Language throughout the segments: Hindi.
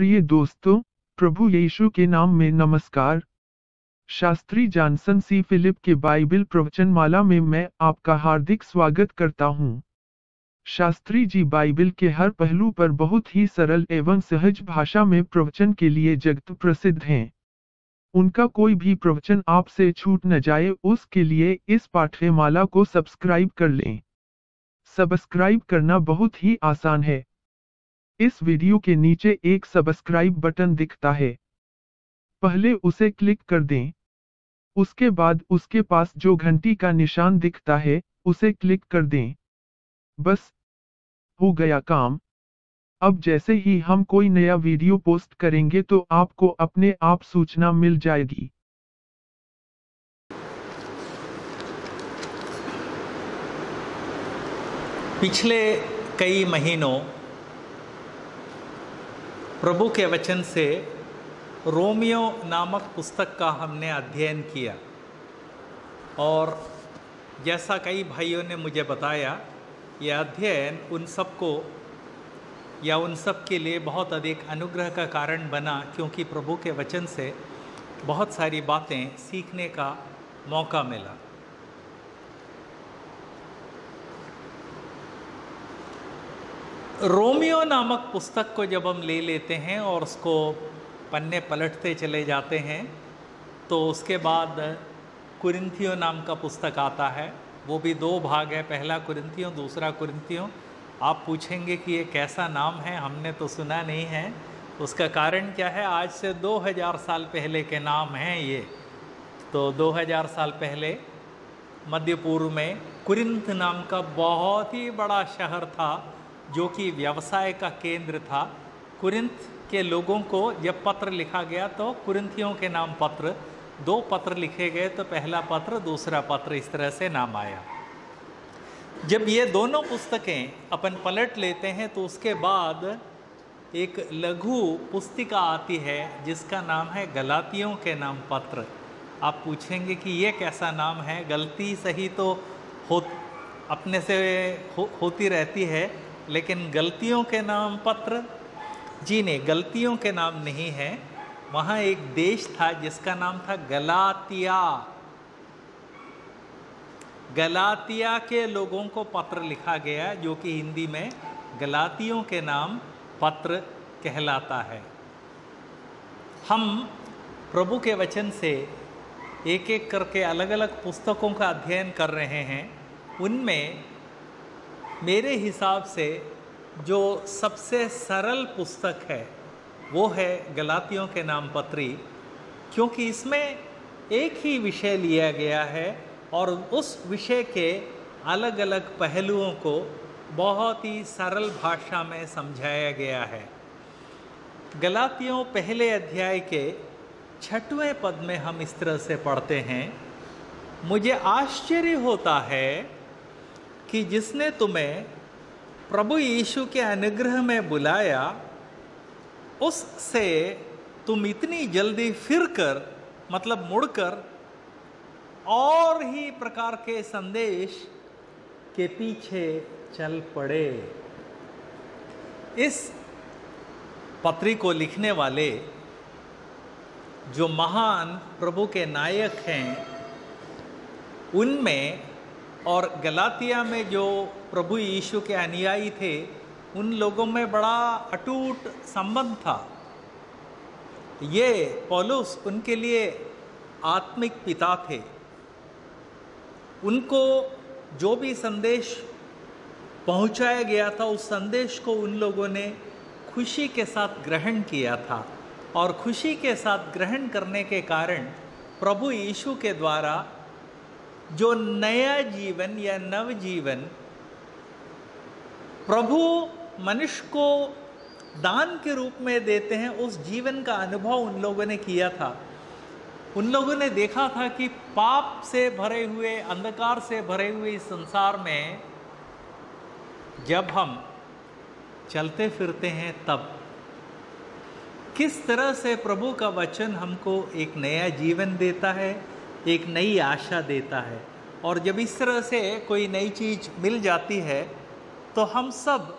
प्रिय दोस्तों, प्रभु यीशु के नाम में नमस्कार। शास्त्री जानसन सी फिलिप के बाइबल प्रवचनमाला में मैं आपका हार्दिक स्वागत करता हूँ। शास्त्री जी बाइबल के हर पहलू पर बहुत ही सरल एवं सहज भाषा में प्रवचन के लिए जगत प्रसिद्ध हैं। उनका कोई भी प्रवचन आपसे छूट न जाए, उसके लिए इस पाठ्यमाला को सब्सक्राइब कर लें। सब्सक्राइब करना बहुत ही आसान है। इस वीडियो के नीचे एक सब्सक्राइब बटन दिखता है। पहले उसे क्लिक कर दें। उसके बाद उसके पास जो घंटी का निशान दिखता है, उसे क्लिक कर दें। बस। हो गया काम। अब जैसे ही हम कोई नया वीडियो पोस्ट करेंगे तो आपको अपने आप सूचना मिल जाएगी। पिछले कई महीनों प्रभु के वचन से रोमियो नामक पुस्तक का हमने अध्ययन किया। और जैसा कई भाइयों ने मुझे बताया, यह अध्ययन उन सबको या उन सब के लिए बहुत अधिक अनुग्रह का कारण बना, क्योंकि प्रभु के वचन से बहुत सारी बातें सीखने का मौका मिला। रोमियो नामक पुस्तक को जब हम ले लेते हैं और उसको पन्ने पलटते चले जाते हैं तो उसके बाद कुरिंथियो नाम का पुस्तक आता है। वो भी दो भाग है, पहला कुरिंथियो दूसरा कुरिंथियो आप पूछेंगे कि ये कैसा नाम है, हमने तो सुना नहीं है। उसका कारण क्या है? आज से 2000 साल पहले के नाम हैं ये। तो 2000 साल पहले मध्य पूर्व में कुरिंथ नाम का बहुत ही बड़ा शहर था। जो कि व्यवसाय का केंद्र था कुरिंथ के लोगों को जब पत्र लिखा गया तो कुरिंथियों के नाम पत्र दो पत्र लिखे गए तो पहला पत्र दूसरा पत्र इस तरह से नाम आया। जब ये दोनों पुस्तकें अपन पलट लेते हैं तो उसके बाद एक लघु पुस्तिका आती है जिसका नाम है गलातियों के नाम पत्र। आप पूछेंगे कि ये कैसा नाम है? गलती सही तो हो अपने से हो, होती रहती है लेकिन गलतियों के नाम पत्र? जी नहीं, गलतियों के नाम नहीं है। वहाँ एक देश था जिसका नाम था गलातिया। गलातिया के लोगों को पत्र लिखा गया, जो कि हिंदी में गलातियों के नाम पत्र कहलाता है। हम प्रभु के वचन से एक एक करके अलग अलग पुस्तकों का अध्ययन कर रहे हैं। उनमें मेरे हिसाब से जो सबसे सरल पुस्तक है, वो है गलातियों के नाम पत्री, क्योंकि इसमें एक ही विषय लिया गया है और उस विषय के अलग अलग पहलुओं को बहुत ही सरल भाषा में समझाया गया है। गलातियों पहले अध्याय के छठवें पद में हम इस तरह से पढ़ते हैं, मुझे आश्चर्य होता है कि जिसने तुम्हें प्रभु यीशु के अनुग्रह में बुलाया, उससे तुम इतनी जल्दी फिर कर मतलब मुड़कर, और ही प्रकार के संदेश के पीछे चल पड़े। इस पत्री को लिखने वाले जो महान प्रभु के नायक हैं, उनमें और गलातिया में जो प्रभु यीशु के अनुयायी थे, उन लोगों में बड़ा अटूट संबंध था। ये पौलुस उनके लिए आत्मिक पिता थे। उनको जो भी संदेश पहुँचाया गया था, उस संदेश को उन लोगों ने खुशी के साथ ग्रहण किया था। और खुशी के साथ ग्रहण करने के कारण प्रभु यीशु के द्वारा जो नया जीवन या नव जीवन प्रभु मनुष्य को दान के रूप में देते हैं, उस जीवन का अनुभव उन लोगों ने किया था। उन लोगों ने देखा था कि पाप से भरे हुए, अंधकार से भरे हुए इस संसार में जब हम चलते फिरते हैं तब किस तरह से प्रभु का वचन हमको एक नया जीवन देता है एक नई आशा देता है। और जब इस तरह से कोई नई चीज़ मिल जाती है तो हम सब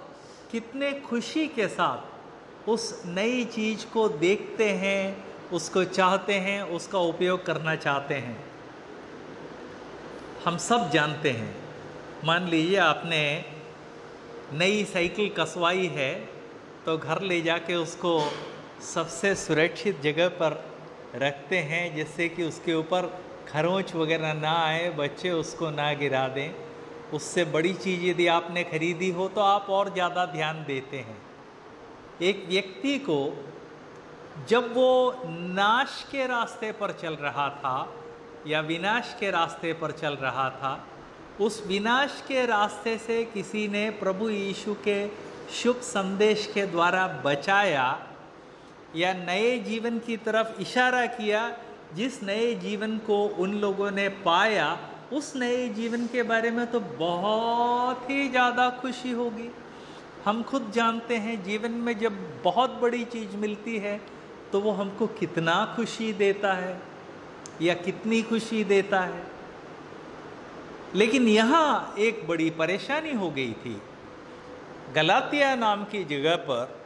कितने खुशी के साथ उस नई चीज़ को देखते हैं, उसको चाहते हैं, उसका उपयोग करना चाहते हैं। हम सब जानते हैं। मान लीजिए आपने नई साइकिल कसवाई है तो घर ले जाके उसको सबसे सुरक्षित जगह पर रखते हैं, जिससे कि उसके ऊपर खरोंच वगैरह ना आए, बच्चे उसको ना गिरा दें। उससे बड़ी चीज़ यदि आपने खरीदी हो तो आप और ज़्यादा ध्यान देते हैं। एक व्यक्ति को जब वो नाश के रास्ते पर चल रहा था या विनाश के रास्ते पर चल रहा था, उस विनाश के रास्ते से किसी ने प्रभु यीशु के शुभ संदेश के द्वारा बचाया या नए जीवन की तरफ़ इशारा किया जिस नए जीवन को उन लोगों ने पाया, उस नए जीवन के बारे में तो बहुत ही ज़्यादा खुशी होगी। हम खुद जानते हैं, जीवन में जब बहुत बड़ी चीज़ मिलती है तो वो हमको कितना खुशी देता है, या कितनी खुशी देता है। लेकिन यहाँ एक बड़ी परेशानी हो गई थी। गलातिया नाम की जगह पर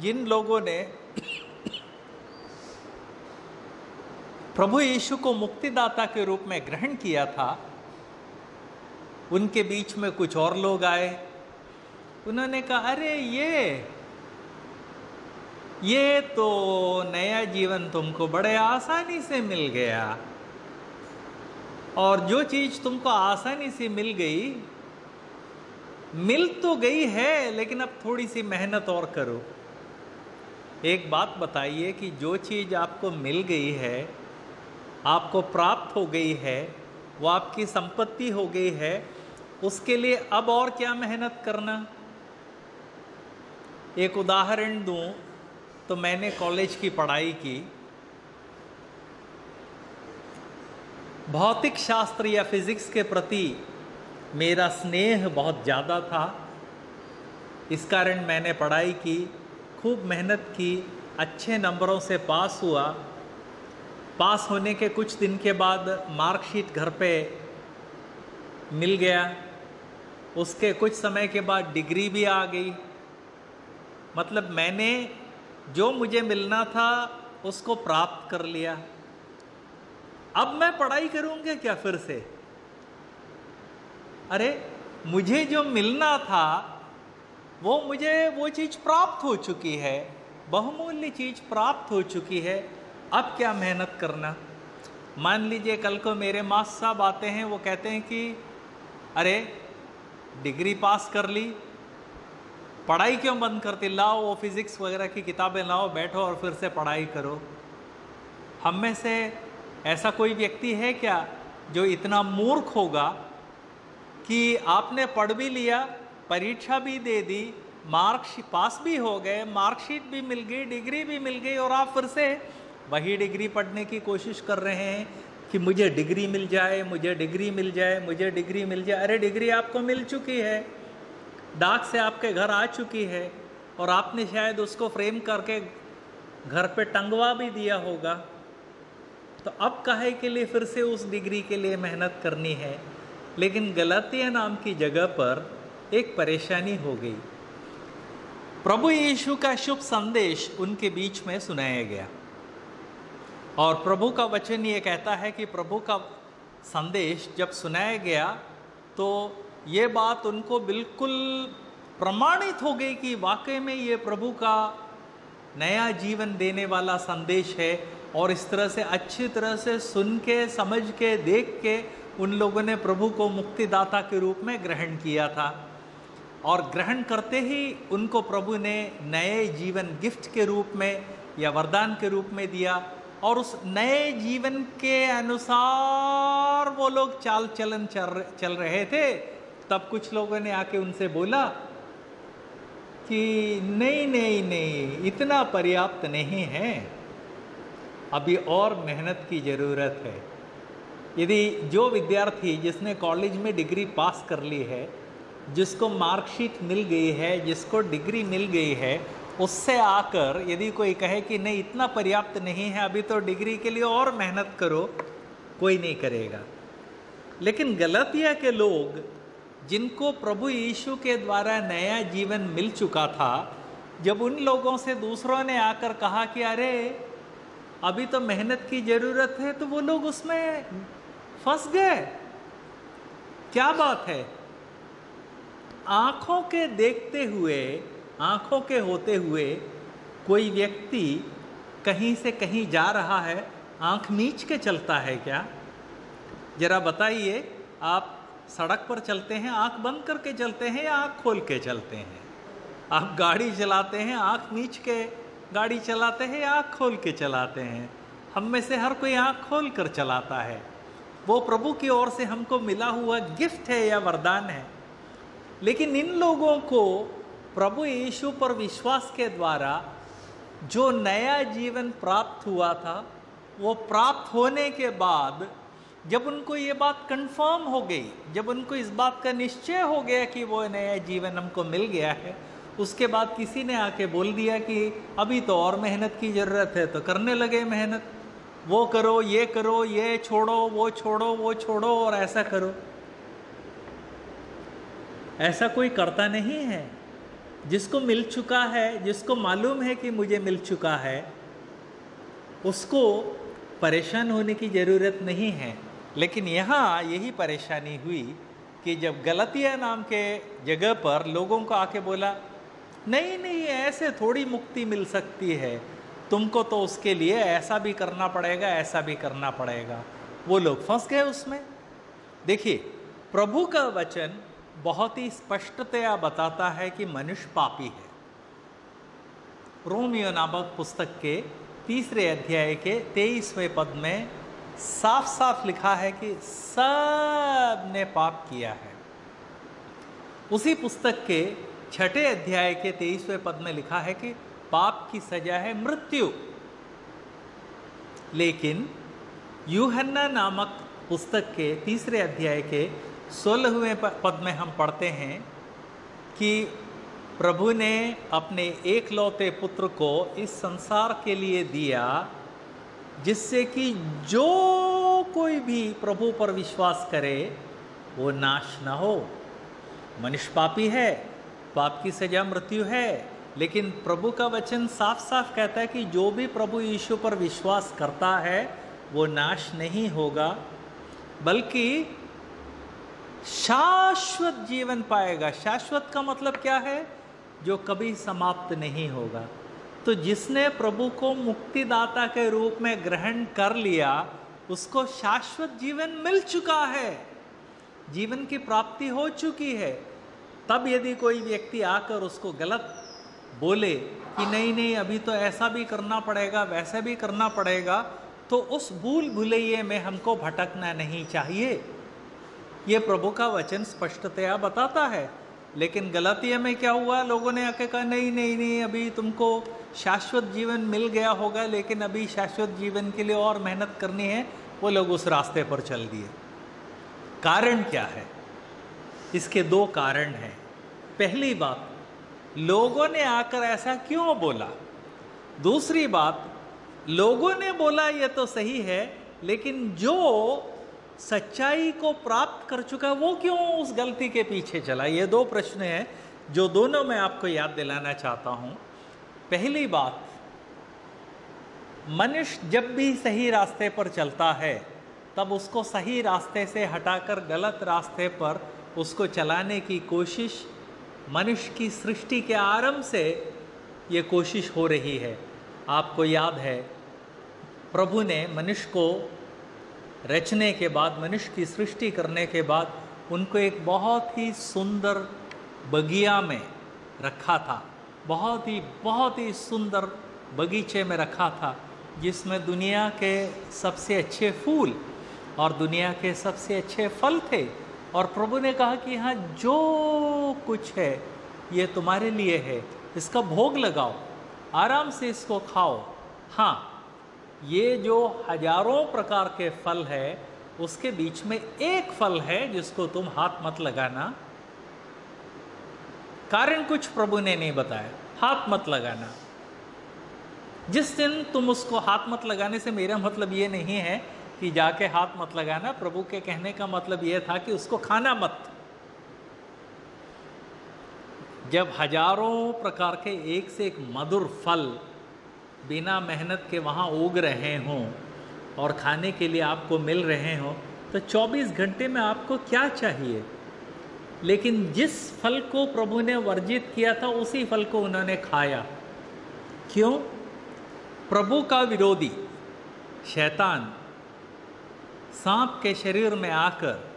जिन लोगों ने प्रभु यीशु को मुक्तिदाता के रूप में ग्रहण किया था। उनके बीच में कुछ और लोग आए। उन्होंने कहा, अरे ये ये तो नया जीवन तुमको बड़े आसानी से मिल गया। और जो चीज़ तुमको आसानी से मिल गई, मिल तो गई है, लेकिन अब थोड़ी सी मेहनत और करो। एक बात बताइए कि जो चीज़ आपको मिल गई है आपको प्राप्त हो गई है, वो आपकी संपत्ति हो गई है, उसके लिए अब और क्या मेहनत करना? एक उदाहरण दूँ तो मैंने कॉलेज की पढ़ाई की। भौतिक शास्त्र या फिजिक्स के प्रति मेरा स्नेह बहुत ज़्यादा था। इस कारण मैंने पढ़ाई की, खूब मेहनत की, अच्छे नंबरों से पास हुआ। पास होने के कुछ दिन के बाद मार्कशीट घर पे मिल गया। उसके कुछ समय के बाद डिग्री भी आ गई। मतलब मैंने जो मुझे मिलना था, उसको प्राप्त कर लिया। अब मैं पढ़ाई करूँगा क्या फिर से? अरे, मुझे जो मिलना था, वो मुझे वो चीज़ प्राप्त हो चुकी है। बहुमूल्य चीज़ प्राप्त हो चुकी है। अब क्या मेहनत करना? मान लीजिए कल को मेरे मास साहब आते हैं, वो कहते हैं कि, अरे, डिग्री पास कर ली, पढ़ाई क्यों बंद करती? लाओ वो फिज़िक्स वगैरह की किताबें लाओ, बैठो और फिर से पढ़ाई करो। हम में से ऐसा कोई व्यक्ति है क्या जो इतना मूर्ख होगा कि आपने पढ़ भी लिया, परीक्षा भी दे दी, मार्क्स पास भी हो गए, मार्कशीट भी मिल गई, डिग्री भी मिल गई और आप फिर से वही डिग्री पढ़ने की कोशिश कर रहे हैं कि मुझे डिग्री मिल जाए, मुझे डिग्री मिल जाए, मुझे डिग्री मिल जाए। अरे, डिग्री आपको मिल चुकी है। डाक से आपके घर आ चुकी है और आपने शायद उसको फ्रेम करके घर पे टंगवा भी दिया होगा। तो अब कहे के लिए फिर से उस डिग्री के लिए मेहनत करनी है? लेकिन गलतिया नाम की जगह पर एक परेशानी हो गई। प्रभु यीशु का शुभ संदेश उनके बीच में सुनाया गया। और प्रभु का वचन ये कहता है कि प्रभु का संदेश जब सुनाया गया तो ये बात उनको बिल्कुल प्रमाणित हो गई कि वाकई में ये प्रभु का नया जीवन देने वाला संदेश है और इस तरह से, अच्छी तरह से सुन के, समझ के, देख के उन लोगों ने प्रभु को मुक्तिदाता के रूप में ग्रहण किया था। और ग्रहण करते ही उनको प्रभु ने नए जीवन गिफ्ट के रूप में या वरदान के रूप में दिया। और उस नए जीवन के अनुसार वो लोग चाल चलन चल चल रहे थे। तब कुछ लोगों ने आके उनसे बोला कि नहीं नहीं नहीं, इतना पर्याप्त नहीं है। अभी और मेहनत की ज़रूरत है। यदि जो विद्यार्थी जिसने कॉलेज में डिग्री पास कर ली है, जिसको मार्कशीट मिल गई है, जिसको डिग्री मिल गई है उससे आकर यदि कोई कहे कि नहीं, इतना पर्याप्त नहीं है, अभी तो डिग्री के लिए और मेहनत करो, कोई नहीं करेगा। लेकिन गलतिया के लोग, जिनको प्रभु यीशु के द्वारा नया जीवन मिल चुका था, जब उन लोगों से दूसरों ने आकर कहा कि, अरे, अभी तो मेहनत की ज़रूरत है तो वो लोग उसमें फंस गए। क्या बात है? आँखों के देखते हुए आँखों के होते हुए कोई व्यक्ति कहीं से कहीं जा रहा है, आँख नीच के चलता है क्या? जरा बताइए, आप सड़क पर चलते हैं, आँख बंद करके चलते हैं या आँख खोल के चलते हैं? आप गाड़ी चलाते हैं, आँख नीच के गाड़ी चलाते हैं या आँख खोल के चलाते हैं? हम में से हर कोई आँख खोल कर चलाता है। वो प्रभु की ओर से हमको मिला हुआ गिफ्ट है या वरदान है। लेकिन इन लोगों को प्रभु यीशु पर विश्वास के द्वारा जो नया जीवन प्राप्त हुआ था, वो प्राप्त होने के बाद जब उनको ये बात कंफर्म हो गई, जब उनको इस बात का निश्चय हो गया कि वो नया जीवन हमको मिल गया है, उसके बाद किसी ने आके बोल दिया कि अभी तो और मेहनत की ज़रूरत है तो करने लगे मेहनत। वो करो, ये करो, ये छोड़ो, वो छोड़ो वो छोड़ो और ऐसा करो। ऐसा कोई करता नहीं है। जिसको मिल चुका है, जिसको मालूम है कि मुझे मिल चुका है, उसको परेशान होने की ज़रूरत नहीं है। लेकिन यहाँ यही परेशानी हुई कि जब गलतिया नाम के जगह पर लोगों को आके बोला, नहीं नहीं, ऐसे थोड़ी मुक्ति मिल सकती है। तुमको तो उसके लिए ऐसा भी करना पड़ेगा, ऐसा भी करना पड़ेगा। वो लोग फंस गए उसमें। देखिए, प्रभु का वचन बहुत ही स्पष्टतया बताता है कि मनुष्य पापी है। रोमियो नामक पुस्तक के तीसरे अध्याय के तेईसवें पद में साफ़ साफ़ लिखा है कि सबने पाप किया है। उसी पुस्तक के छठे अध्याय के तेईसवें पद में लिखा है कि पाप की सजा है मृत्यु। लेकिन यूहन्ना नामक पुस्तक के तीसरे अध्याय के सोलहवें पद में हम पढ़ते हैं कि प्रभु ने अपने एक लौते पुत्र को इस संसार के लिए दिया, जिससे कि जो कोई भी प्रभु पर विश्वास करे, वो नाश ना हो। मनुष्य पापी है, पाप की सजा मृत्यु है, लेकिन प्रभु का वचन साफ़ साफ़ कहता है कि जो भी प्रभु यीशु पर विश्वास करता है, वो नाश नहीं होगा, बल्कि शाश्वत जीवन पाएगा। शाश्वत का मतलब क्या है? जो कभी समाप्त नहीं होगा। तो जिसने प्रभु को मुक्तिदाता के रूप में ग्रहण कर लिया, उसको शाश्वत जीवन मिल चुका है। जीवन की प्राप्ति हो चुकी है। तब यदि कोई व्यक्ति आकर उसको गलत बोले कि नहीं नहीं, अभी तो ऐसा भी करना पड़ेगा, वैसा भी करना पड़ेगा तो उस भूल भुलैये में हमको भटकना नहीं चाहिए। ये प्रभु का वचन स्पष्टतया बताता है। लेकिन गलतिया में क्या हुआ? लोगों ने आके कहा, नहीं नहीं नहीं, अभी तुमको शाश्वत जीवन मिल गया होगा, लेकिन अभी शाश्वत जीवन के लिए और मेहनत करनी है। वो लोग उस रास्ते पर चल दिए। कारण क्या है? इसके दो कारण हैं। पहली बात, लोगों ने आकर ऐसा क्यों बोला? दूसरी बात, लोगों ने बोला, ये तो सही है, लेकिन जो सच्चाई को प्राप्त कर चुका है, वो क्यों उस गलती के पीछे चला? ये दो प्रश्न हैं, जो दोनों मैं आपको याद दिलाना चाहता हूँ। पहली बात, मनुष्य जब भी सही रास्ते पर चलता है, तब उसको सही रास्ते से हटाकर गलत रास्ते पर उसको चलाने की कोशिश, मनुष्य की सृष्टि के आरंभ से ये कोशिश हो रही है। आपको याद है, प्रभु ने मनुष्य को रचने के बाद, मनुष्य की सृष्टि करने के बाद, उनको एक बहुत ही सुंदर बगिया में रखा था। बहुत ही बहुत ही सुंदर बगीचे में रखा था, जिसमें दुनिया के सबसे अच्छे फूल और दुनिया के सबसे अच्छे फल थे। और प्रभु ने कहा कि हाँ जो कुछ है, ये तुम्हारे लिए है। इसका भोग लगाओ, आराम से इसको खाओ। हाँ ये जो हज़ारों प्रकार के फल है, उसके बीच में एक फल है जिसको तुम हाथ मत लगाना। कारण कुछ प्रभु ने नहीं बताया। हाथ मत लगाना। जिस दिन तुम उसको हाथ मत लगाने से मेरा मतलब ये नहीं है कि जाके हाथ मत लगाना, प्रभु के कहने का मतलब यह था कि उसको खाना मत। जब हज़ारों प्रकार के एक से एक मधुर फल बिना मेहनत के वहाँ उग रहे हों और खाने के लिए आपको मिल रहे हों तो 24 घंटे में आपको क्या चाहिए? लेकिन जिस फल को प्रभु ने वर्जित किया था, उसी फल को उन्होंने खाया। क्यों? प्रभु का विरोधी, शैतान, सांप के शरीर में आकर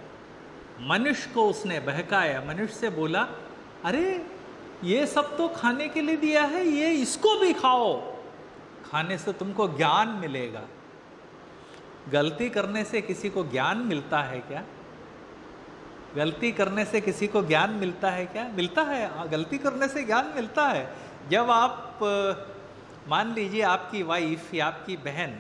मनुष्य को उसने बहकाया। मनुष्य से बोला, अरे, ये सब तो खाने के लिए दिया है, ये इसको भी खाओ। खाने से तुमको ज्ञान मिलेगा। गलती करने से किसी को ज्ञान मिलता है क्या? गलती करने से किसी को ज्ञान मिलता है क्या? मिलता है। गलती करने से ज्ञान मिलता है। जब आप, मान लीजिए आपकी वाइफ या आपकी बहन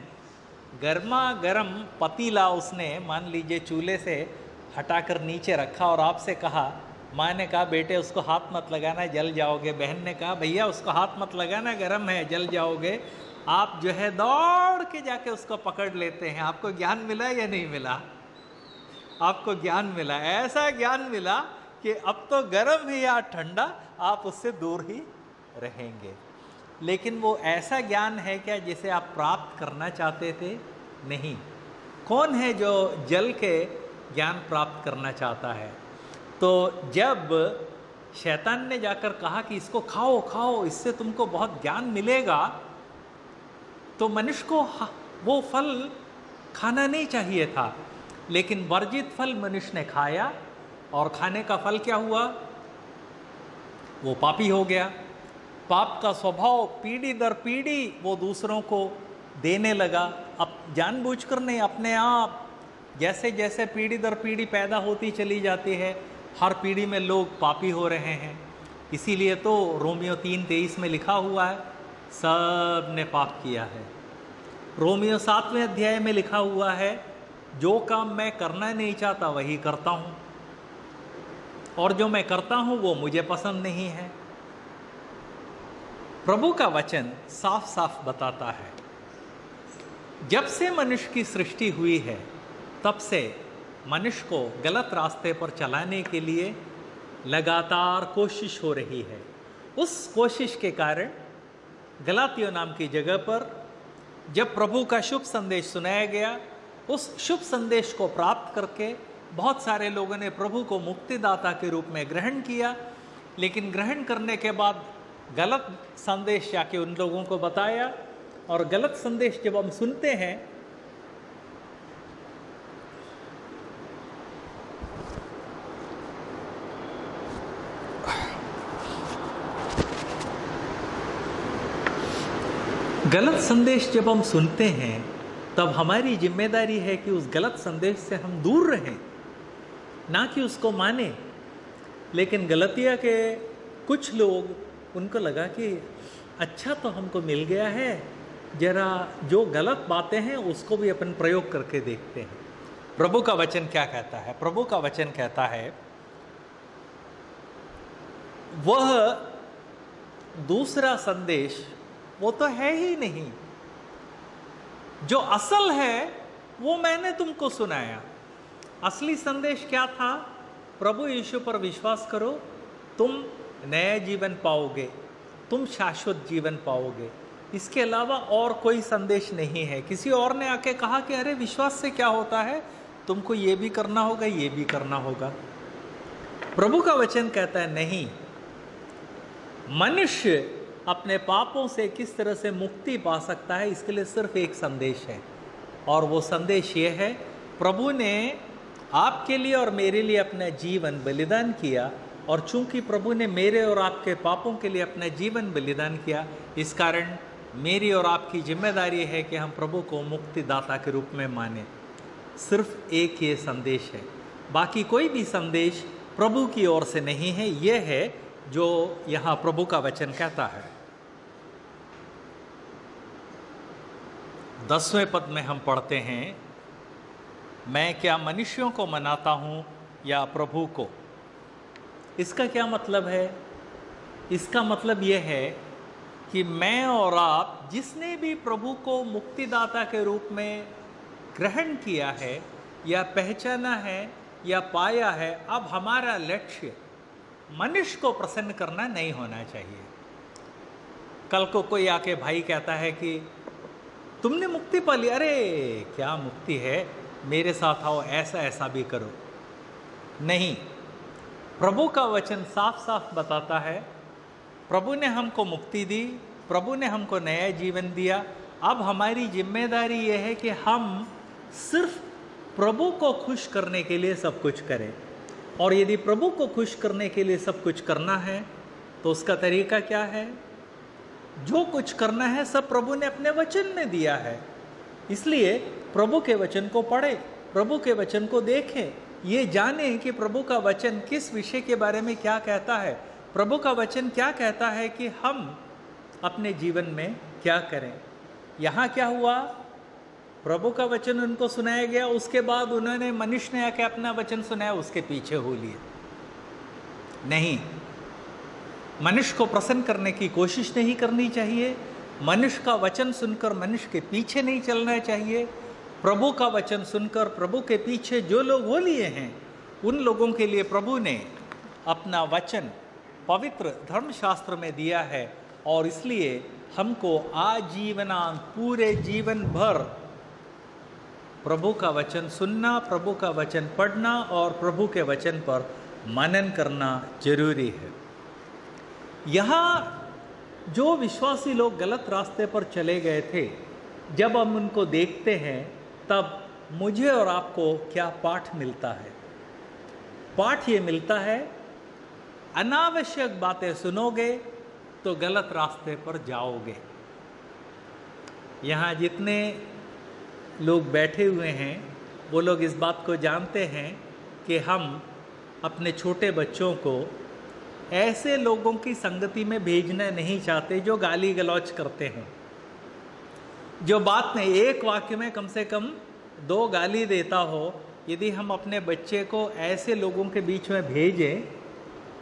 गर्मा गर्म पतीला उसने, मान लीजिए चूल्हे से हटाकर नीचे रखा और आपसे कहा, माँ ने कहा, बेटे, उसको हाथ मत लगाना, जल जाओगे। बहन ने कहा, भैया, उसको हाथ मत लगाना, गर्म है, जल जाओगे। आप जो है दौड़ के जाके उसको पकड़ लेते हैं। आपको ज्ञान मिला या नहीं मिला? आपको ज्ञान मिला। ऐसा ज्ञान मिला कि अब तो गर्म है या ठंडा, आप उससे दूर ही रहेंगे। लेकिन वो ऐसा ज्ञान है क्या जिसे आप प्राप्त करना चाहते थे? नहीं। कौन है जो जल के ज्ञान प्राप्त करना चाहता है? तो जब शैतान ने जाकर कहा कि इसको खाओ खाओ, इससे तुमको बहुत ज्ञान मिलेगा तो मनुष्य को वो फल खाना नहीं चाहिए था, लेकिन वर्जित फल मनुष्य ने खाया, और खाने का फल क्या हुआ? वो पापी हो गया। पाप का स्वभाव पीढ़ी दर पीढ़ी वो दूसरों को देने लगा। अब जानबूझकर नहीं, अपने आप जैसे जैसे पीढ़ी दर पीढ़ी पैदा होती चली जाती है, हर पीढ़ी में लोग पापी हो रहे हैं। इसीलिए तो रोमियो तीन तेईस में लिखा हुआ है सबने पाप किया है। रोमियो सातवें अध्याय में लिखा हुआ है, जो काम मैं करना नहीं चाहता, वही करता हूँ। और जो मैं करता हूँ, वो मुझे पसंद नहीं है। प्रभु का वचन साफ़ साफ़ बताता है, जब से मनुष्य की सृष्टि हुई है, तब से मनुष्य को गलत रास्ते पर चलाने के लिए लगातार कोशिश हो रही है। उस कोशिश के कारण गलातियों नाम की जगह पर जब प्रभु का शुभ संदेश सुनाया गया, उस शुभ संदेश को प्राप्त करके बहुत सारे लोगों ने प्रभु को मुक्तिदाता के रूप में ग्रहण किया। लेकिन ग्रहण करने के बाद गलत संदेश जाके उन लोगों को बताया और गलत संदेश जब हम सुनते हैं गलत संदेश जब हम सुनते हैं, तब हमारी ज़िम्मेदारी है कि उस गलत संदेश से हम दूर रहें, ना कि उसको माने। लेकिन गलतिया के कुछ लोग, उनको लगा कि अच्छा तो हमको मिल गया है, जरा जो गलत बातें हैं उसको भी अपन प्रयोग करके देखते हैं। प्रभु का वचन क्या कहता है? प्रभु का वचन कहता है, वह दूसरा संदेश वो तो है ही नहीं। जो असल है, वो मैंने तुमको सुनाया। असली संदेश क्या था? प्रभु यीशु पर विश्वास करो, तुम नया जीवन पाओगे, तुम शाश्वत जीवन पाओगे। इसके अलावा और कोई संदेश नहीं है। किसी और ने आके कहा कि, अरे, विश्वास से क्या होता है? तुमको ये भी करना होगा, ये भी करना होगा। प्रभु का वचन कहता है, नहीं, मनुष्य अपने पापों से किस तरह से मुक्ति पा सकता है, इसके लिए सिर्फ़ एक संदेश है। और वो संदेश ये है, प्रभु ने आपके लिए और मेरे लिए अपना जीवन बलिदान किया, और चूँकि प्रभु ने मेरे और आपके पापों के लिए अपना जीवन बलिदान किया, इस कारण मेरी और आपकी ज़िम्मेदारी है कि हम प्रभु को मुक्तिदाता के रूप में माने। सिर्फ़ एक ये संदेश है। बाकी कोई भी संदेश प्रभु की ओर से नहीं है। यह है जो यहाँ प्रभु का वचन कहता है। दसवें पद में हम पढ़ते हैं, मैं क्या मनुष्यों को मनाता हूँ या प्रभु को? इसका क्या मतलब है? इसका मतलब यह है कि मैं और आप जिसने भी प्रभु को मुक्तिदाता के रूप में ग्रहण किया है, या पहचाना है, या पाया है, अब हमारा लक्ष्य मनुष्य को प्रसन्न करना नहीं होना चाहिए। कल को कोई आके भाई कहता है कि तुमने मुक्ति पा ली। अरे, क्या मुक्ति है? मेरे साथ आओ, ऐसा ऐसा भी करो। नहीं, प्रभु का वचन साफ़ साफ़ बताता है, प्रभु ने हमको मुक्ति दी, प्रभु ने हमको नया जीवन दिया। अब हमारी ज़िम्मेदारी यह है कि हम सिर्फ़ प्रभु को खुश करने के लिए सब कुछ करें। और यदि प्रभु को खुश करने के लिए सब कुछ करना है तो उसका तरीका क्या है? जो कुछ करना है, सब प्रभु ने अपने वचन में दिया है। इसलिए प्रभु के वचन को पढ़े, प्रभु के वचन को देखें। ये जाने कि प्रभु का वचन किस विषय के बारे में क्या कहता है। प्रभु का वचन क्या कहता है कि हम अपने जीवन में क्या करें। यहाँ क्या हुआ? प्रभु का वचन उनको सुनाया गया, उसके बाद उन्होंने मनुष्य ने आके अपना वचन सुनाया, उसके पीछे हो लिए। नहीं मनुष्य को प्रसन्न करने की कोशिश नहीं करनी चाहिए। मनुष्य का वचन सुनकर मनुष्य के पीछे नहीं चलना चाहिए। प्रभु का वचन सुनकर प्रभु के पीछे जो लोग हो लिए हैं, उन लोगों के लिए प्रभु ने अपना वचन पवित्र धर्मशास्त्र में दिया है और इसलिए हमको आजीवना पूरे जीवन भर प्रभु का वचन सुनना, प्रभु का वचन पढ़ना और प्रभु के वचन पर मनन करना ज़रूरी है। यहाँ जो विश्वासी लोग गलत रास्ते पर चले गए थे, जब हम उनको देखते हैं, तब मुझे और आपको क्या पाठ मिलता है? पाठ ये मिलता है, अनावश्यक बातें सुनोगे तो गलत रास्ते पर जाओगे। यहाँ जितने लोग बैठे हुए हैं, वो लोग इस बात को जानते हैं कि हम अपने छोटे बच्चों को ऐसे लोगों की संगति में भेजना नहीं चाहते जो गाली गलौच करते हैं। जो बात में एक वाक्य में कम से कम दो गाली देता हो, यदि हम अपने बच्चे को ऐसे लोगों के बीच में भेजें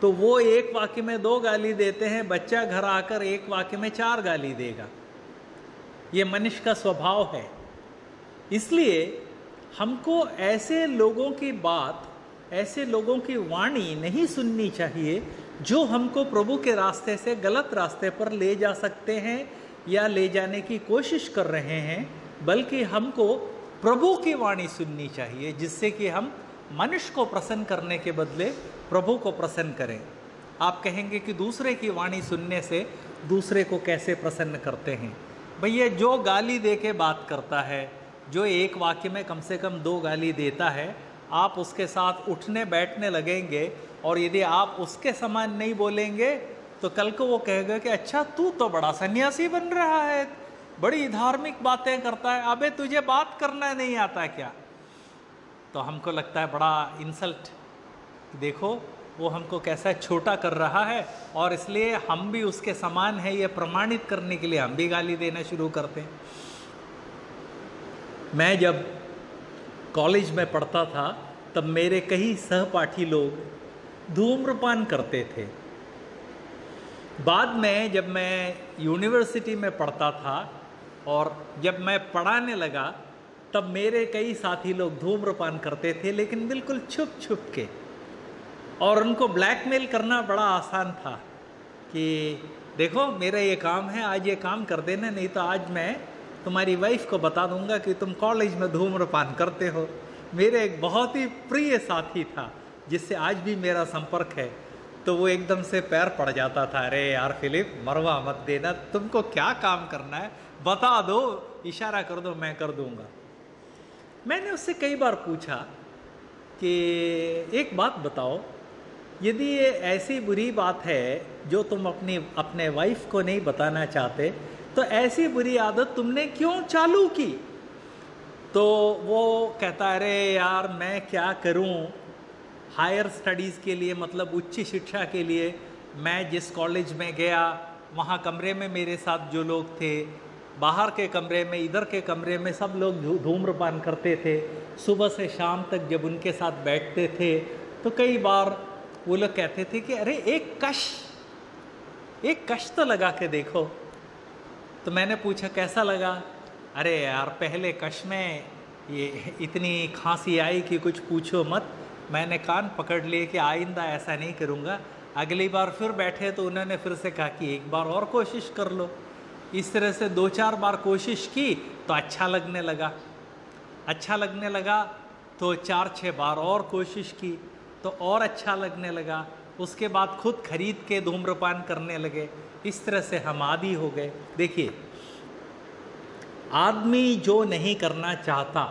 तो वो एक वाक्य में दो गाली देते हैं, बच्चा घर आकर एक वाक्य में चार गाली देगा। ये मनुष्य का स्वभाव है। इसलिए हमको ऐसे लोगों की बात, ऐसे लोगों की वाणी नहीं सुननी चाहिए जो हमको प्रभु के रास्ते से गलत रास्ते पर ले जा सकते हैं या ले जाने की कोशिश कर रहे हैं, बल्कि हमको प्रभु की वाणी सुननी चाहिए, जिससे कि हम मनुष्य को प्रसन्न करने के बदले प्रभु को प्रसन्न करें। आप कहेंगे कि दूसरे की वाणी सुनने से दूसरे को कैसे प्रसन्न करते हैं? भैया, जो गाली दे के बात करता है, जो एक वाक्य में कम से कम दो गाली देता है, आप उसके साथ उठने बैठने लगेंगे और यदि आप उसके समान नहीं बोलेंगे तो कल को वो कहेगा कि अच्छा तू तो बड़ा सन्यासी बन रहा है, बड़ी धार्मिक बातें करता है, अबे तुझे बात करना नहीं आता क्या? तो हमको लगता है बड़ा इंसल्ट देखो, वो हमको कैसा छोटा कर रहा है, और इसलिए हम भी उसके समान है, ये प्रमाणित करने के लिए हम भी गाली देना शुरू करते हैं। मैं जब कॉलेज में पढ़ता था, तब मेरे कई सहपाठी लोग धूम्रपान करते थे। बाद में जब मैं यूनिवर्सिटी में पढ़ता था और जब मैं पढ़ाने लगा, तब मेरे कई साथी लोग धूम्रपान करते थे, लेकिन बिल्कुल छुप छुप के। और उनको ब्लैकमेल करना बड़ा आसान था कि, देखो, मेरा ये काम है, आज ये काम कर देना, नहीं तो आज मैं तुम्हारी वाइफ को बता दूँगा कि तुम कॉलेज में धूम्रपान करते हो। मेरे एक बहुत ही प्रिय साथी था। जिससे आज भी मेरा संपर्क है तो वो एकदम से पैर पड़ जाता था। अरे यार फिलिप, मरवा मत देना, तुमको क्या काम करना है? बता दो, इशारा कर दो, मैं कर दूँगा। मैंने उससे कई बार पूछा कि, एक बात बताओ, यदि ये ऐसी बुरी बात है, जो तुम अपनी, अपने वाइफ को नहीं बताना चाहते तो ऐसी बुरी आदत तुमने क्यों चालू की? तो वो कहता, अरे यार, मैं क्या करूँ? हायर स्टडीज़ के लिए मतलब उच्च शिक्षा के लिए, मैं जिस कॉलेज में गया, वहाँ कमरे में मेरे साथ जो लोग थे, बाहर के कमरे में, इधर के कमरे में सब लोग धूम्रपान करते थे। सुबह से शाम तक जब उनके साथ बैठते थे तो कई बार वो लोग कहते थे कि, अरे, एक कश एक कश तो लगा के देखो। तो मैंने पूछा, कैसा लगा? अरे, यार, पहले कश में ये इतनी खांसी आई कि कुछ पूछो मत। मैंने कान पकड़ लिए कि आइंदा ऐसा नहीं करूँगा। अगली बार फिर बैठे तो उन्होंने फिर से कहा कि एक बार और कोशिश कर लो। इस तरह से दो चार बार कोशिश की तो अच्छा लगने लगा। अच्छा लगने लगा तो चार छः बार और कोशिश की तो और अच्छा लगने लगा। उसके बाद खुद खरीद के धूम्रपान करने लगे। इस तरह से हम आदि हो गए। देखिए, आदमी जो नहीं करना चाहता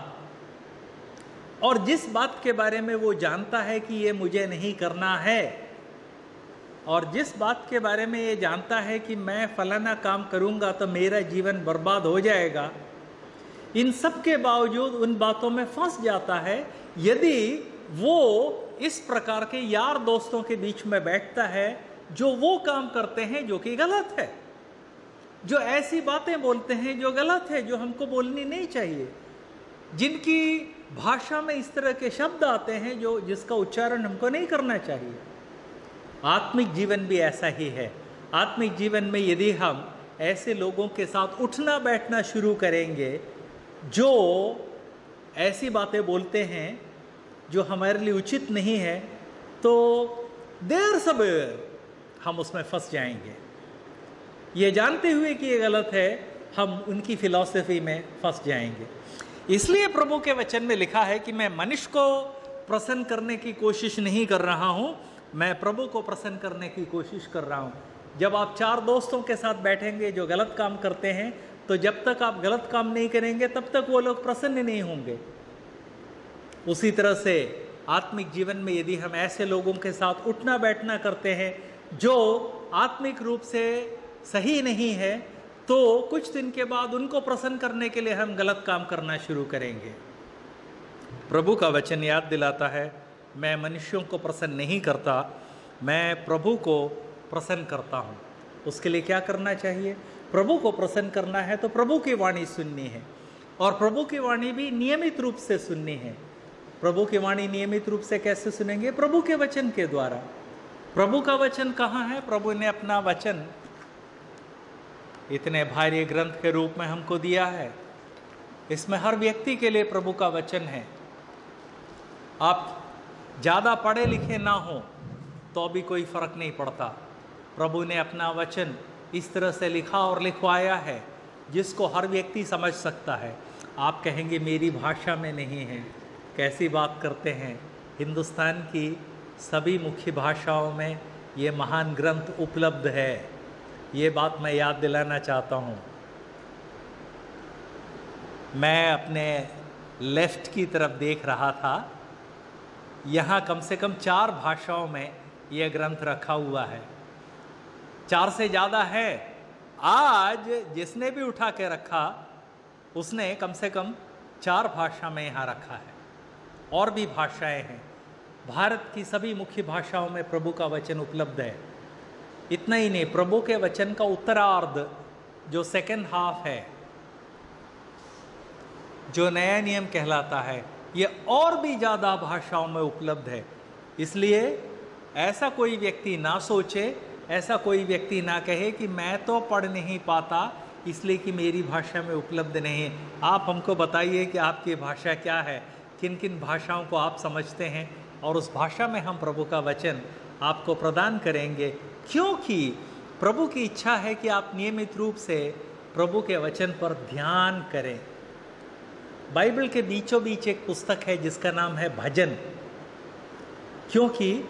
और जिस बात के बारे में वो जानता है कि ये मुझे नहीं करना है, और जिस बात के बारे में ये जानता है कि मैं फलाना काम करूँगा तो मेरा जीवन बर्बाद हो जाएगा, इन सब के बावजूद उन बातों में फंस जाता है। यदि वो इस प्रकार के यार दोस्तों के बीच में बैठता है, जो वो काम करते हैं जो कि गलत है, जो ऐसी बातें बोलते हैं जो गलत है, जो हमको बोलनी नहीं चाहिए, जिनकी भाषा में इस तरह के शब्द आते हैं जो जिसका उच्चारण हमको नहीं करना चाहिए। आत्मिक जीवन भी ऐसा ही है। आत्मिक जीवन में यदि हम ऐसे लोगों के साथ उठना बैठना शुरू करेंगे, जो ऐसी बातें बोलते हैं जो हमारे लिए उचित नहीं है तो देर सब हम उसमें फंस जाएँगे। ये जानते हुए कि ये गलत है, हम उनकी फिलॉसफी में फंस जाएँगे। इसलिए प्रभु के वचन में लिखा है कि मैं मनुष्य को प्रसन्न करने की कोशिश नहीं कर रहा हूँ, मैं प्रभु को प्रसन्न करने की कोशिश कर रहा हूँ। जब आप चार दोस्तों के साथ बैठेंगे जो गलत काम करते हैं तो जब तक आप गलत काम नहीं करेंगे, तब तक वो लोग प्रसन्न नहीं होंगे। उसी तरह से आत्मिक जीवन में यदि हम ऐसे लोगों के साथ उठना बैठना करते हैं, जो आत्मिक रूप से सही नहीं है तो कुछ दिन के बाद उनको प्रसन्न करने के लिए हम गलत काम करना शुरू करेंगे। प्रभु का वचन याद दिलाता है, मैं मनुष्यों को प्रसन्न नहीं करता, मैं प्रभु को प्रसन्न करता हूँ। उसके लिए क्या करना चाहिए? प्रभु को प्रसन्न करना है तो प्रभु की वाणी सुननी है, और प्रभु की वाणी भी नियमित रूप से सुननी है। प्रभु की वाणी नियमित रूप से कैसे सुनेंगे? प्रभु के वचन के द्वारा। प्रभु का वचन कहाँ है? प्रभु ने अपना वचन इतने भारी ग्रंथ के रूप में हमको दिया है। इसमें हर व्यक्ति के लिए प्रभु का वचन है। आप ज़्यादा पढ़े लिखे ना हो तो भी कोई फ़र्क नहीं पड़ता। प्रभु ने अपना वचन इस तरह से लिखा और लिखवाया है, जिसको हर व्यक्ति समझ सकता है। आप कहेंगे, मेरी भाषा में नहीं है। कैसी बात करते हैं? हिंदुस्तान की सभी मुख्य भाषाओं में ये महान ग्रंथ उपलब्ध है। ये बात मैं याद दिलाना चाहता हूँ। मैं अपने लेफ़्ट की तरफ़ देख रहा था। यहाँ कम से कम चार भाषाओं में यह ग्रंथ रखा हुआ है। चार से ज़्यादा है। आज जिसने भी उठा के रखा, उसने कम से कम चार भाषा में यहाँ रखा है। और भी भाषाएँ हैं। भारत की सभी मुख्य भाषाओं में प्रभु का वचन उपलब्ध है। इतना ही नहीं, प्रभु के वचन का उत्तरार्ध जो सेकेंड हाफ़ है, जो नया नियम कहलाता है, ये और भी ज़्यादा भाषाओं में उपलब्ध है। इसलिए ऐसा कोई व्यक्ति ना सोचे, ऐसा कोई व्यक्ति ना कहे कि मैं तो पढ़ नहीं पाता, इसलिए कि मेरी भाषा में उपलब्ध नहीं है। आप हमको बताइए कि आपकी भाषा क्या है किन किन भाषाओं को आप समझते हैं, और उस भाषा में हम प्रभु का वचन आपको प्रदान करेंगे। क्योंकि प्रभु की इच्छा है कि आप नियमित रूप से प्रभु के वचन पर ध्यान करें। बाइबल के बीचों बीच एक पुस्तक है जिसका नाम है भजन। क्योंकि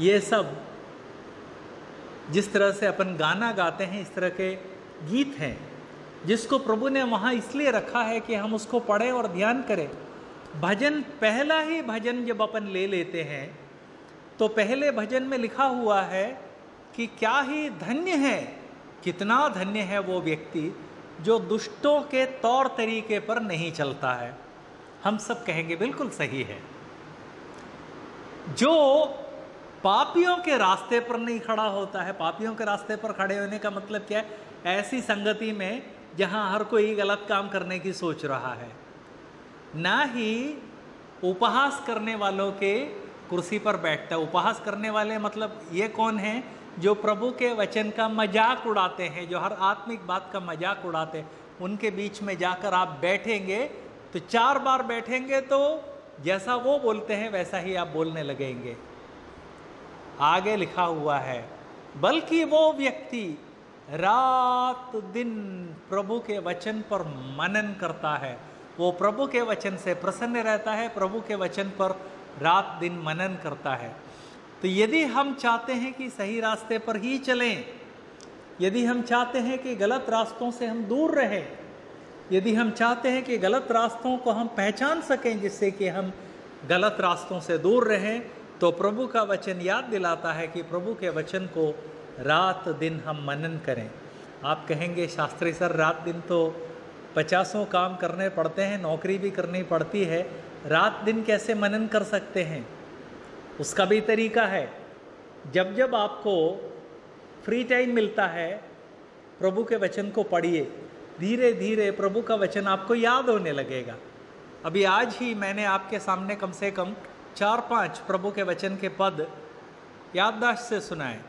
ये सब जिस तरह से अपन गाना गाते हैं, इस तरह के गीत हैं, जिसको प्रभु ने वहाँ इसलिए रखा है कि हम उसको पढ़ें और ध्यान करें। भजन, पहला ही भजन जब अपन ले लेते हैं तो पहले भजन में लिखा हुआ है कि क्या ही धन्य है, कितना धन्य है वो व्यक्ति जो दुष्टों के तौर तरीके पर नहीं चलता है। हम सब कहेंगे बिल्कुल सही है। जो पापियों के रास्ते पर नहीं खड़ा होता है, पापियों के रास्ते पर खड़े होने का मतलब क्या है? ऐसी संगति में जहाँ हर कोई गलत काम करने की सोच रहा है। ना ही उपहास करने वालों के कुर्सी पर बैठता है। उपहास करने वाले मतलब ये कौन है? जो प्रभु के वचन का मज़ाक उड़ाते हैं, जो हर आत्मिक बात का मज़ाक उड़ाते हैं, उनके बीच में जाकर आप बैठेंगे तो चार बार बैठेंगे तो जैसा वो बोलते हैं, वैसा ही आप बोलने लगेंगे। आगे लिखा हुआ है, बल्कि वो व्यक्ति रात दिन प्रभु के वचन पर मनन करता है। वो प्रभु के वचन से प्रसन्न रहता है, प्रभु के वचन पर रात दिन मनन करता है। तो यदि हम चाहते हैं कि सही रास्ते पर ही चलें, यदि हम चाहते हैं कि गलत रास्तों से हम दूर रहें, यदि हम चाहते हैं कि गलत रास्तों को हम पहचान सकें जिससे कि हम गलत रास्तों से दूर रहें तो प्रभु का वचन याद दिलाता है कि प्रभु के वचन को रात दिन हम मनन करें। आप कहेंगे, शास्त्री सर, रात दिन तो पचासों काम करने पड़ते हैं, नौकरी भी करनी पड़ती है, रात दिन कैसे मनन कर सकते हैं? उसका भी तरीका है। जब जब आपको फ्री टाइम मिलता है, प्रभु के वचन को पढ़िए, धीरे धीरे प्रभु का वचन आपको याद होने लगेगा। अभी आज ही मैंने आपके सामने कम से कम चार पाँच प्रभु के वचन के पद याददाश्त से सुनाए।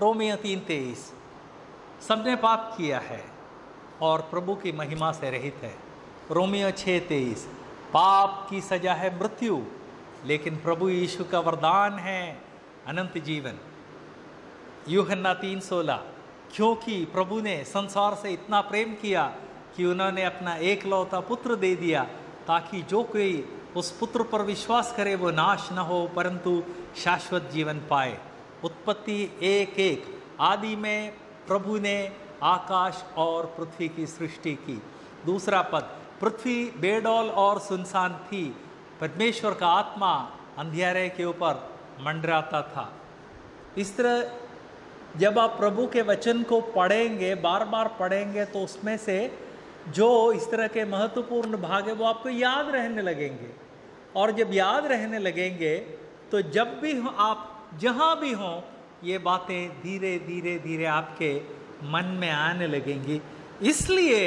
रोमियो तीन तेईस, सबने पाप किया है और प्रभु की महिमा से रहित है। रोमियो छः तेईस, पाप की सजा है मृत्यु। लेकिन प्रभु यीशु का वरदान है अनंत जीवन। यूहन्ना तीन सोलह, क्योंकि प्रभु ने संसार से इतना प्रेम किया कि उन्होंने अपना एक लौता पुत्र दे दिया, ताकि जो कोई उस पुत्र पर विश्वास करे, वो नाश न हो, परंतु शाश्वत जीवन पाए। उत्पत्ति एक एक आदि में प्रभु ने आकाश और पृथ्वी की सृष्टि की। दूसरा पद, पृथ्वी, बेडौल और सुनसान थी। परमेश्वर का आत्मा अंधियारे के ऊपर मंडराता था। इस तरह जब आप प्रभु के वचन को पढ़ेंगे बार बार पढ़ेंगे तो उसमें से जो इस तरह के महत्वपूर्ण भाग है, वो आपको याद रहने लगेंगे। और जब याद रहने लगेंगे तो जब भी आप जहाँ भी हों, ये बातें धीरे धीरे धीरे आपके मन में आने लगेंगी। इसलिए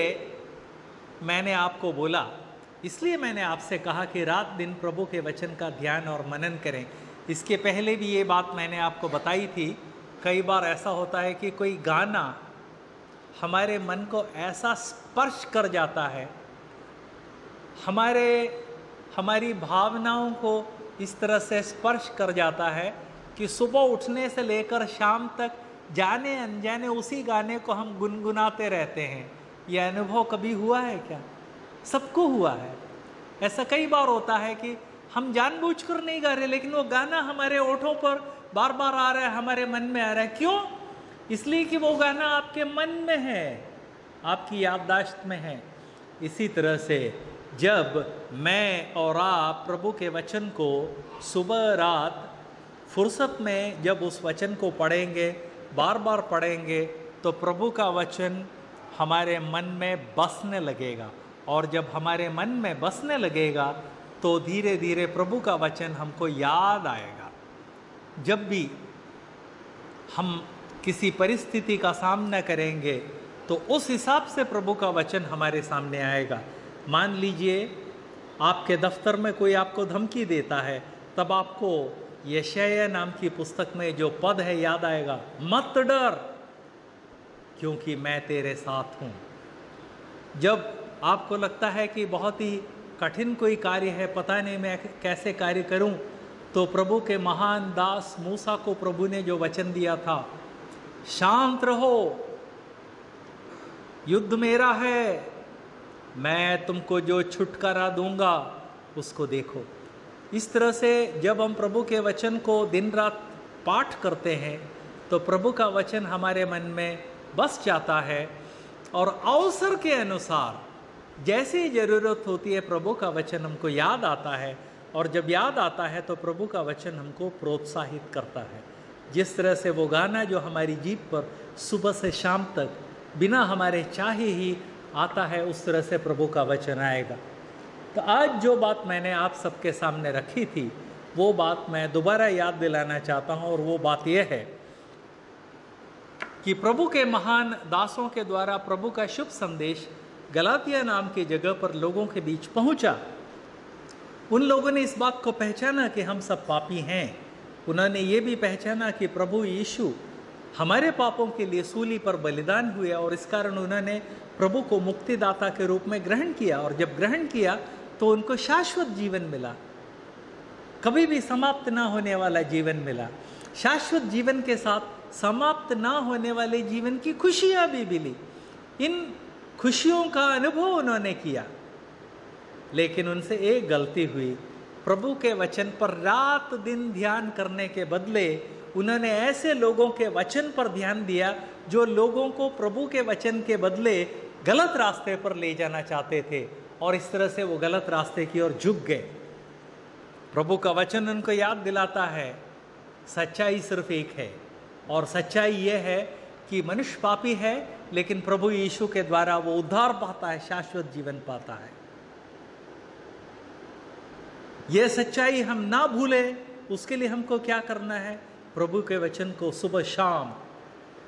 मैंने आपको बोला इसलिए मैंने आपसे कहा कि रात दिन प्रभु के वचन का ध्यान और मनन करें। इसके पहले भी ये बात मैंने आपको बताई थी। कई बार ऐसा होता है कि कोई गाना हमारे मन को ऐसा स्पर्श कर जाता है। हमारे, हमारी भावनाओं को इस तरह से स्पर्श कर जाता है कि सुबह उठने से लेकर शाम तक जाने अनजाने उसी गाने को हम गुनगुनाते रहते हैं। यह अनुभव कभी हुआ है क्या? सबको हुआ है। ऐसा कई बार होता है कि हम जानबूझकर नहीं गा रहे, लेकिन वो गाना हमारे ओठों पर बार बार आ रहा है, हमारे मन में आ रहा है। क्यों? इसलिए कि वो गाना आपके मन में है, आपकी याददाश्त में है। इसी तरह से जब मैं और आप प्रभु के वचन को सुबह रात फुर्सत में जब उस वचन को पढ़ेंगे बार बार पढ़ेंगे तो प्रभु का वचन हमारे मन में बसने लगेगा। और जब हमारे मन में बसने लगेगा तो धीरे धीरे प्रभु का वचन हमको याद आएगा। जब भी हम किसी परिस्थिति का सामना करेंगे तो उस हिसाब से प्रभु का वचन हमारे सामने आएगा। मान लीजिए, आपके दफ्तर में कोई आपको धमकी देता है, तब आपको यशय नाम की पुस्तक में जो पद है याद आएगा, मत डर, क्योंकि मैं तेरे साथ हूँ। जब आपको लगता है कि बहुत ही कठिन कोई कार्य है, पता नहीं मैं कैसे कार्य करूँ? तो प्रभु के महान दास मूसा को प्रभु ने जो वचन दिया था, शांत रहो, युद्ध मेरा है, मैं तुमको जो छुटकारा दूँगा, उसको देखो। इस तरह से जब हम प्रभु के वचन को दिन रात पाठ करते हैं तो प्रभु का वचन हमारे मन में बस जाता है और अवसर के अनुसार जैसी ज़रूरत होती है प्रभु का वचन हमको याद आता है और जब याद आता है तो प्रभु का वचन हमको प्रोत्साहित करता है। जिस तरह से वो गाना जो हमारी जीप पर सुबह से शाम तक बिना हमारे चाहे ही आता है, उस तरह से प्रभु का वचन आएगा। तो आज जो बात मैंने आप सबके सामने रखी थी, वो बात मैं दोबारा याद दिलाना चाहता हूँ और वो बात यह है कि प्रभु के महान दासों के द्वारा प्रभु का शुभ संदेश गलातिया नाम की जगह पर लोगों के बीच पहुँचा। उन लोगों ने इस बात को पहचाना कि हम सब पापी हैं। उन्होंने ये भी पहचाना कि प्रभु यीशु हमारे पापों के लिए सूली पर बलिदान हुए और इस कारण उन्होंने प्रभु को मुक्तिदाता के रूप में ग्रहण किया और जब ग्रहण किया तो उनको शाश्वत जीवन मिला। कभी भी समाप्त ना होने वाला जीवन मिला। शाश्वत जीवन के साथ समाप्त ना होने वाले जीवन की खुशियाँ भी मिली। इन खुशियों का अनुभव उन्होंने किया। लेकिन उनसे एक गलती हुई। प्रभु के वचन पर रात दिन ध्यान करने के बदले उन्होंने ऐसे लोगों के वचन पर ध्यान दिया जो लोगों को प्रभु के वचन के बदले गलत रास्ते पर ले जाना चाहते थे और इस तरह से वो गलत रास्ते की ओर झुक गए। प्रभु का वचन उनको याद दिलाता है, सच्चाई सिर्फ़ एक है और सच्चाई यह है कि मनुष्य पापी है लेकिन प्रभु यीशु के द्वारा वो उद्धार पाता है, शाश्वत जीवन पाता है। यह सच्चाई हम ना भूले, उसके लिए हमको क्या करना है? प्रभु के वचन को सुबह शाम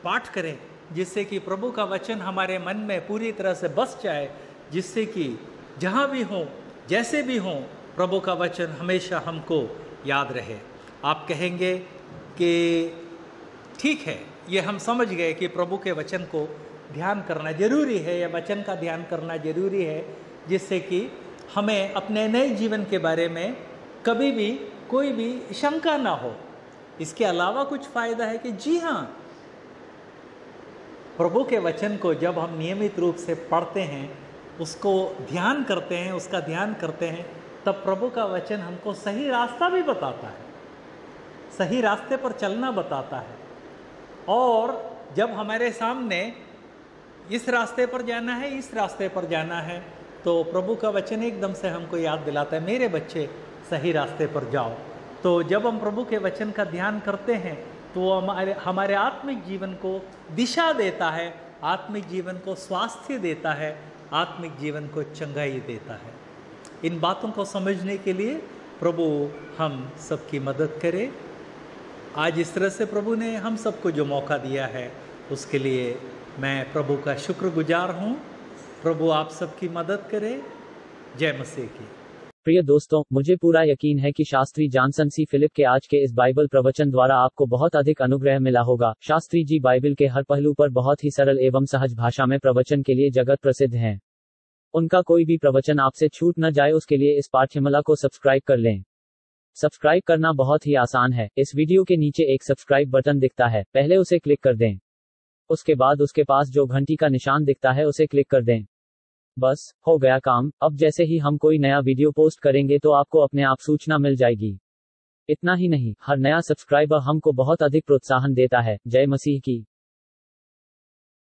पाठ करें, जिससे कि प्रभु का वचन हमारे मन में पूरी तरह से बस जाए, जिससे कि जहाँ भी हों, जैसे भी हों, प्रभु का वचन हमेशा हमको याद रहे। आप कहेंगे कि ठीक है, ये हम समझ गए कि प्रभु के वचन को ध्यान करना ज़रूरी है, या वचन का ध्यान करना ज़रूरी है, जिससे कि हमें अपने नए जीवन के बारे में कभी भी कोई भी शंका ना हो। इसके अलावा कुछ फ़ायदा है कि जी हाँ प्रभु के वचन को जब हम नियमित रूप से पढ़ते हैं, उसको ध्यान करते हैं, उसका ध्यान करते हैं, तब प्रभु का वचन हमको सही रास्ता भी बताता है, सही रास्ते पर चलना बताता है। और जब हमारे सामने इस रास्ते पर जाना है, इस रास्ते पर जाना है। तो प्रभु का वचन एकदम से हमको याद दिलाता है, मेरे बच्चे, सही रास्ते पर जाओ। तो जब हम प्रभु के वचन का ध्यान करते हैं तो हमारे हमारे आत्मिक जीवन को दिशा देता है, आत्मिक जीवन को स्वास्थ्य देता है, आत्मिक जीवन को चंगाई देता है। इन बातों को समझने के लिए प्रभु हम सबकी मदद करे। आज इस तरह से प्रभु ने हम सबको जो मौका दिया है, उसके लिए मैं प्रभु का शुक्रगुजार हूँ। प्रभु आप सबकी मदद करे। जय मसीह की। प्रिय दोस्तों, मुझे पूरा यकीन है कि शास्त्री जॉनसन सी फिलिप के आज के इस बाइबल प्रवचन द्वारा आपको बहुत अधिक अनुग्रह मिला होगा। शास्त्री जी बाइबल के हर पहलू पर बहुत ही सरल एवं सहज भाषा में प्रवचन के लिए जगत प्रसिद्ध हैं। उनका कोई भी प्रवचन आपसे छूट न जाए, उसके लिए इस पाठ्यमाला को सब्सक्राइब कर लें। सब्सक्राइब करना बहुत ही आसान है। इस वीडियो के नीचे एक सब्सक्राइब बटन दिखता है। पहले उसे क्लिक कर दें। उसके बाद उसके पास जो घंटी का निशान दिखता है उसे क्लिक कर दें। बस, हो गया काम। अब जैसे ही हम कोई नया वीडियो पोस्ट करेंगे तो आपको अपने आप सूचना मिल जाएगी। इतना ही नहीं, हर नया सब्सक्राइबर हमको बहुत अधिक प्रोत्साहन देता है। जय मसीह की।